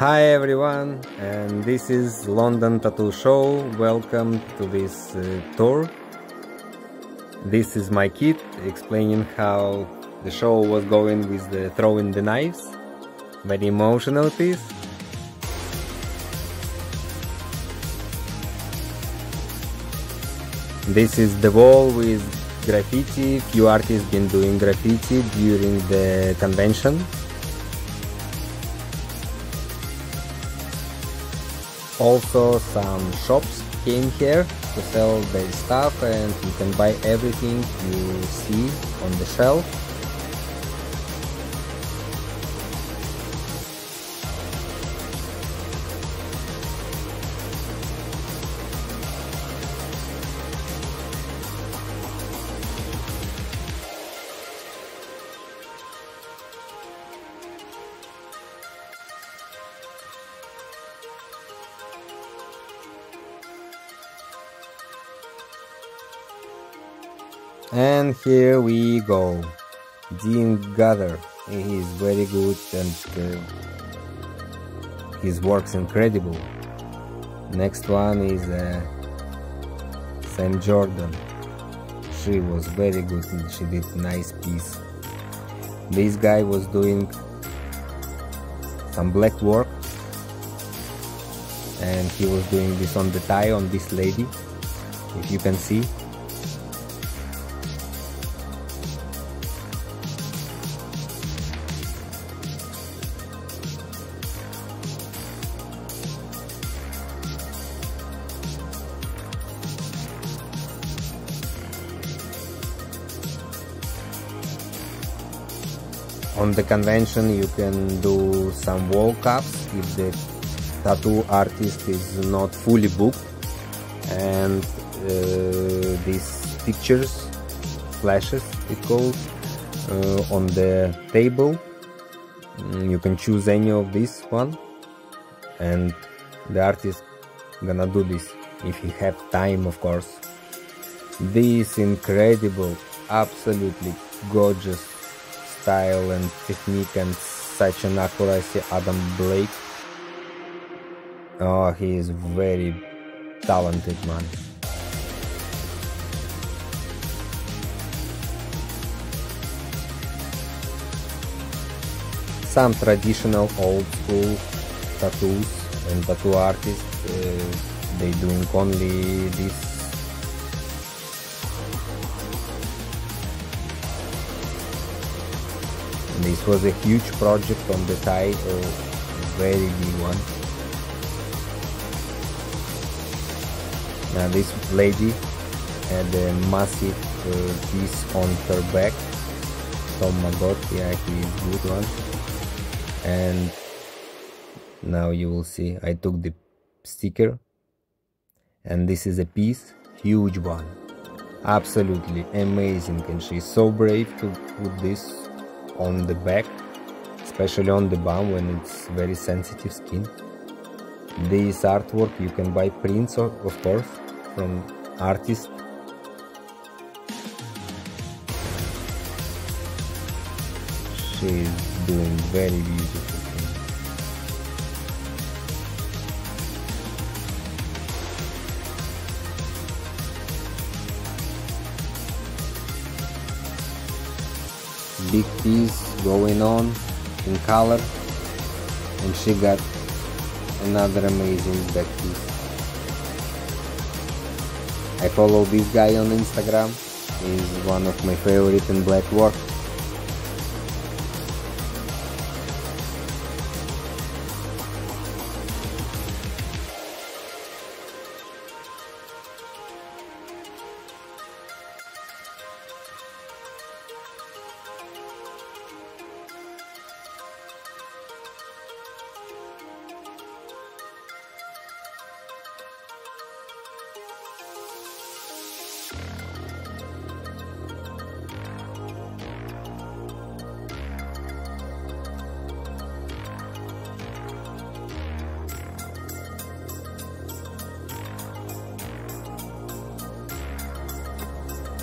Hi everyone, and this is London Tattoo Show. Welcome to this uh, tour. This is my kit explaining how the show was going with the throwing the knives. Very emotional piece. This is the wall with graffiti. Few artists been doing graffiti during the convention. Also some shops came here to sell their stuff and you can buy everything you see on the shelf. And here we go. Dean Gather. He is very good and uh, his work's incredible. Next one is uh, Sam Jordan. She was very good and she did nice piece. This guy was doing some black work and he was doing this on the tie on this lady if you can see on the convention you can do some wall cups if the tattoo artist is not fully booked. And uh, these pictures flashes it called uh, on the table. Mm, you can choose any of this one. And the artist gonna do this if he have time of course. This incredible absolutely gorgeous style and technique and such an accuracy Adam Blake. Oh he is very talented man. Some traditional old school tattoos and tattoo artists uh, they doing only this This was a huge project on the side, a very big one. Now this lady had a massive uh, piece on her back. Oh my god, yeah, he is good one. And now you will see, I took the sticker and this is a piece, huge one. Absolutely amazing and she's so brave to put this on the back especially on the bum when it's very sensitive skin. This artwork you can buy prints of, of course from artists. She's doing very beautiful big piece going on in color and she got another amazing back piece I follow this guy on Instagram. He's one of my favorite in black work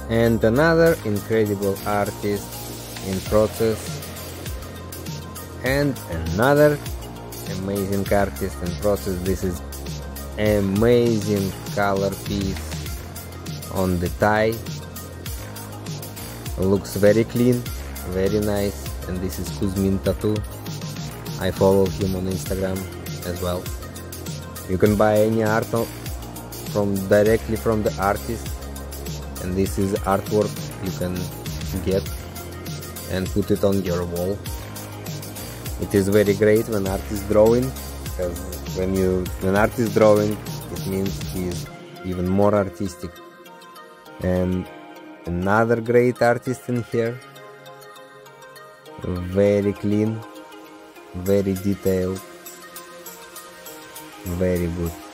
and another incredible artist in process and another amazing artist in process. This is amazing color piece on the tie. Looks very clean very nice and this is Kuzmin Tattoo I follow him on Instagram as well. You can buy any art from directly from the artist and this is artwork you can get and put it on your wall. It is very great when art is drawing because when you when art is drawing it means he is even more artistic. And another great artist in here very clean very detailed very good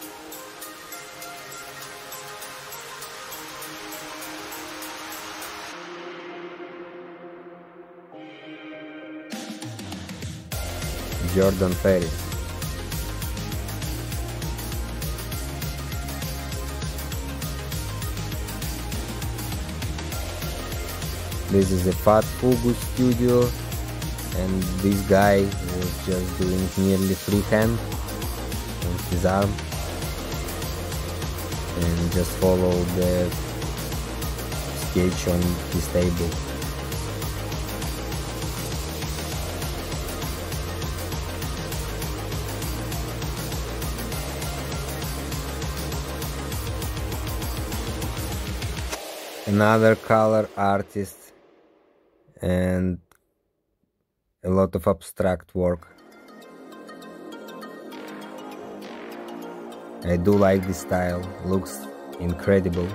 Jordan Ferris This is a Fat Fugu studio and this guy was just doing nearly freehand on his arm and just follow the sketch on his table. Another color artist and a lot of abstract work. I do like this style, looks incredible.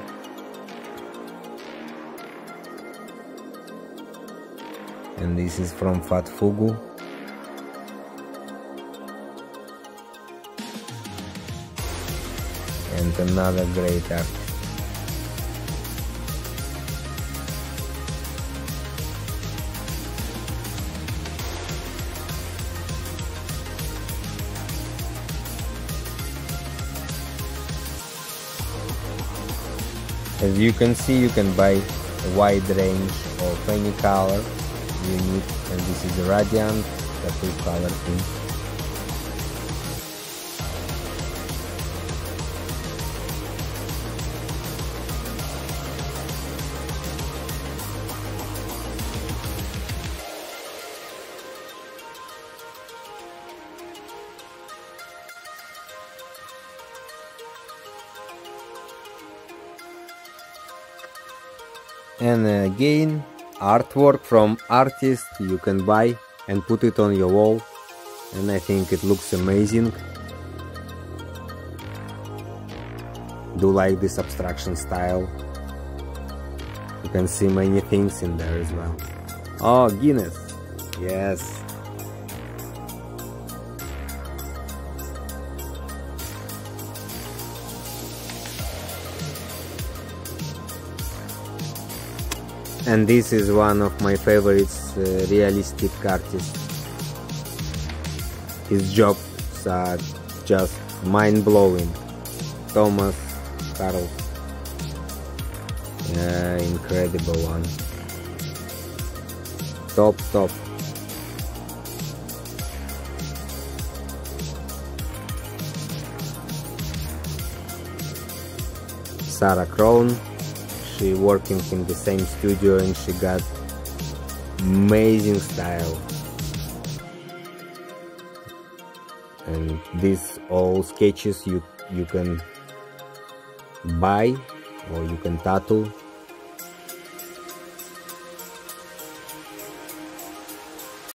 And this is from Fat Fugu. And another great artist. As you can see, you can buy a wide range of any color you need and this is a Radiant tattoo color pink. And again artwork from artists you can buy and put it on your wall. And I think it looks amazing. Do like this abstraction style. You can see many things in there as well. Oh Guinness. Yes and this is one of my favorites uh, realistic artists his jobs are just mind-blowing. Thomas Carl yeah, incredible one. Top top. Sarah Crown working in the same studio and she got amazing style. And these all sketches you you can buy or you can tattoo